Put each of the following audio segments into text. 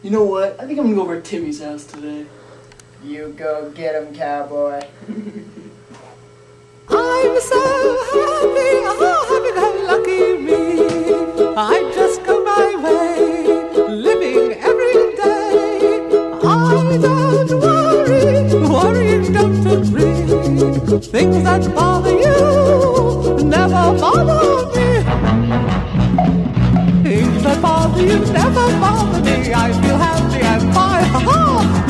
You know what? I think I'm gonna go over to Timmy's house today. You go get him, cowboy. I'm so happy, oh, happy go lucky me. I just go my way, living every day. I don't worry, worrying don't agree. Things that bother you never bother me. Things that bother you never bother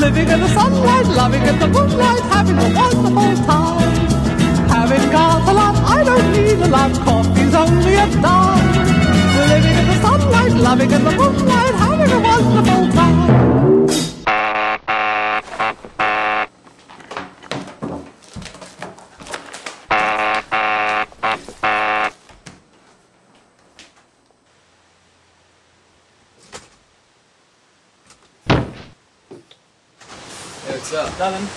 Living in the sunlight, loving in the moonlight, having a wonderful time. Having got a lot, I don't need a lot. Coffee's only a dime. Living in the sunlight, loving in the moonlight, having a wonderful time. Nothing.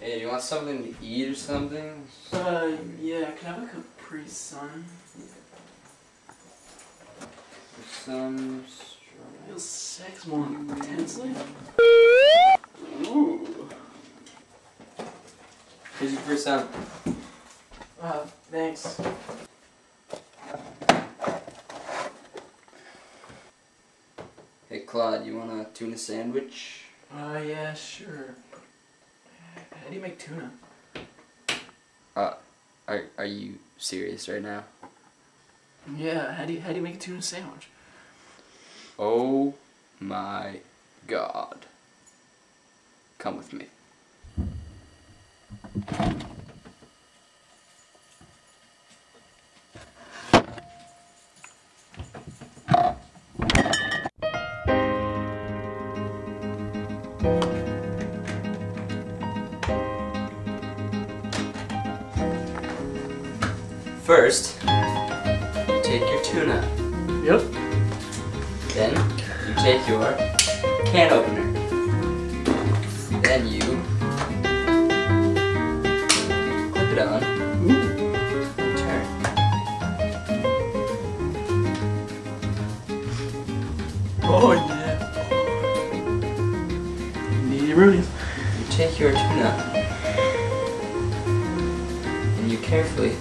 Hey, you want something to eat or something? Uh, yeah, can I have a Capri Sun? Some Feels sex more intensely. Ooh. Here's your first sound. Uh, thanks. Hey, Claude, you want a tuna sandwich? Uh, yeah, sure. How do you make tuna? Uh, are are you serious right now? Yeah, how do you how do you make a tuna sandwich? Oh my God! Come with me. First, you take your tuna. Yep. Then you take your can opener. Then you clip it on. Turn. Oh yeah. Needy Rooney. You take your tuna and you carefully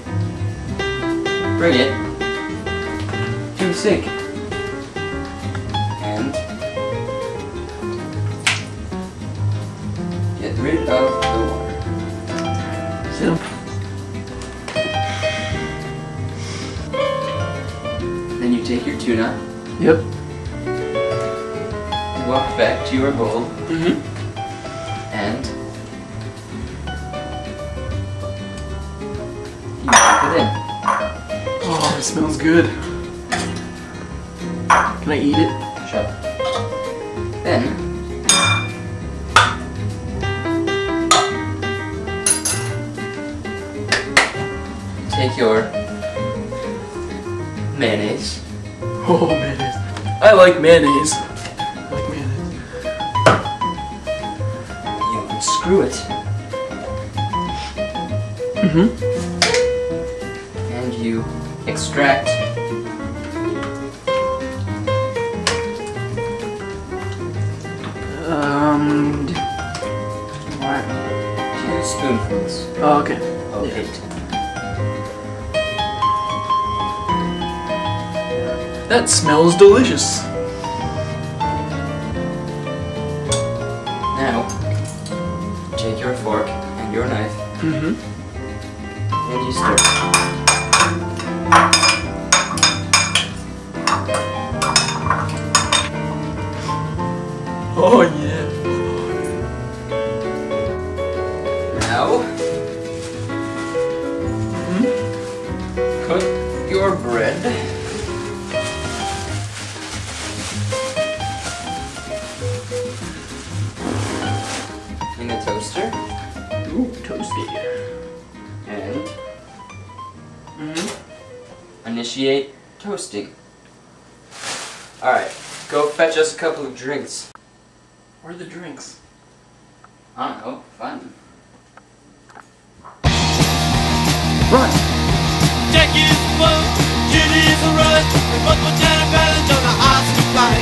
bring it to the sink. And get rid of the water. Simp. Then you take your tuna, Yep. walk back to your bowl, Mm-hmm. and Oh, it smells good. Can I eat it? Up. Then take your mayonnaise. Oh, mayonnaise. I like mayonnaise. I like mayonnaise. You unscrew it. Mm-hmm. And you extract Um. Two spoonfuls Oh, okay. of Yeah. That smells delicious. Now, take your fork and your knife Mm-hmm. and you stir. Put your bread in the toaster Ooh, toasty. and Mm-hmm. initiate toasting. Alright, go fetch us a couple of drinks. Where are the drinks? I don't know, fun. Is a rush. We both put Janet Balance on the ice to fly.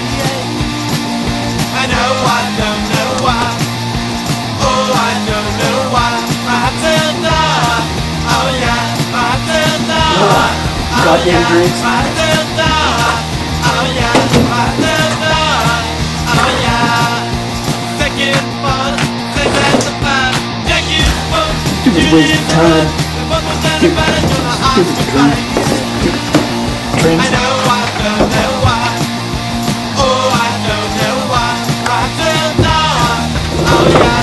I know I don't know why. Oh, I don't know why. My heart will die. Oh yeah, my heart will die. Oh, goddamn yeah, drinks. My heart die. Oh yeah, my heart will die. Oh yeah. Second part, six at the five. Jackie, boom. Stupid waste of time. Stupid drink. I know I don't know why. Oh, I don't know why. I will die. Oh yeah,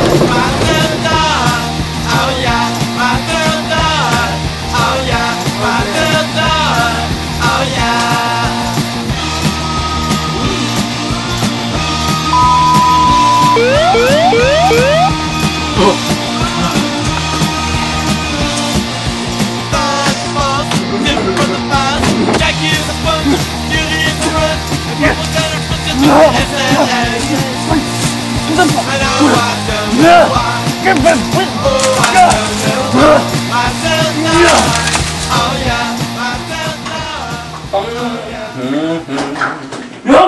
No,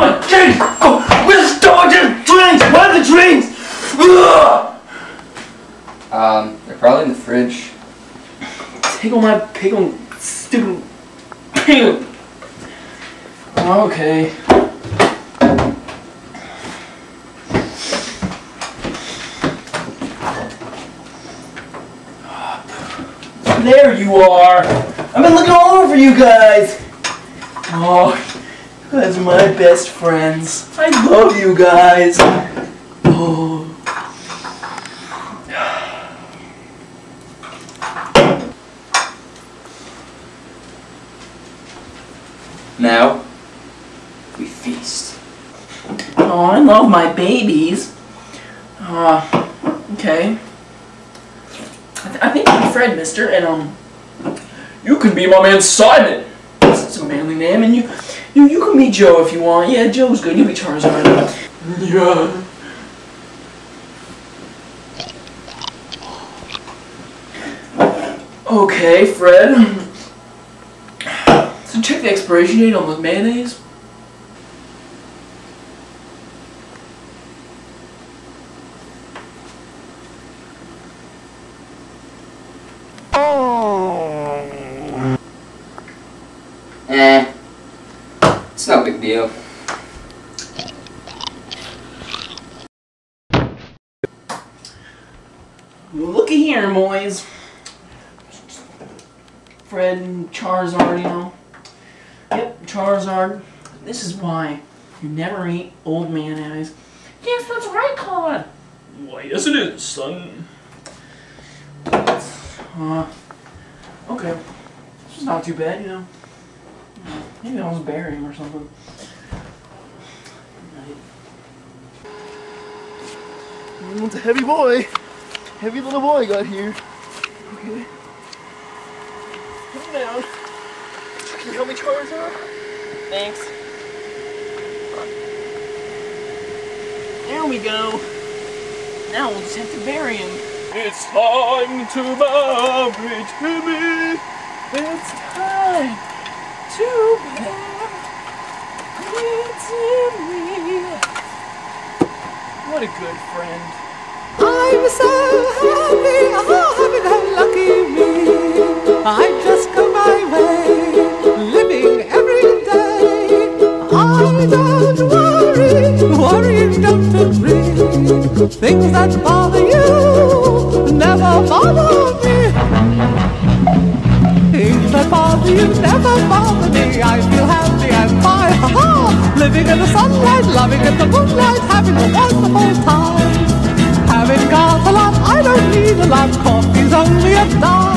my drinks! Oh, where's the drinks? Where are the drinks? Um, they're probably in the fridge. Take all my pig on stupid pig. Okay. There you are. I've been looking all over you guys. Oh, you guys are my best friends. I love you guys. Oh. Now, we feast. Oh, I love my babies. Uh, okay. I, th- I think Fred, mister, and, um, you can be my man Simon. That's a manly name, and you, you, you can be Joe if you want. Yeah, Joe's good. You'll be Charizard. Yeah. Okay, Fred. So check the expiration date on the mayonnaise. It's no big deal. Looky here, boys. Fred and Charizard, you know. Yep, Charizard. This is why you never eat old man eyes. Yes, that's right, Colin. Why, yes it is, son. Uh, okay. This is not too bad, you know. Maybe I was burying or something. It's a heavy boy. Heavy little boy got here. Okay. Come down. Can you help me Charizard? Thanks. There we go. Now we'll just have to bury him. It's time to bury Timmy. It's time to Timmy. What a good friend. I'm so happy, oh, having a lucky me. I just go my way, living every day. I don't worry, worrying don't agree. Things that bother you never bother me. Things that bother you never bother I feel happy and fine, ha ha. Living in the sunlight, loving in the moonlight, having a wonderful time. Having got a lot, I don't need a lot. Coffee's only a dime.